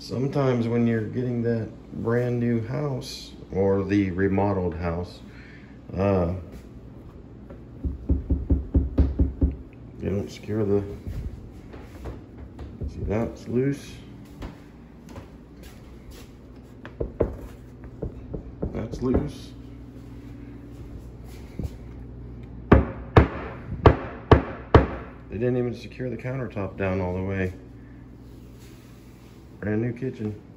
sometimes when you're getting that brand new house or the remodeled house, uh, you don't secure the, see that's loose. That's loose. They didn't even secure the countertop down all the way. Brand new kitchen.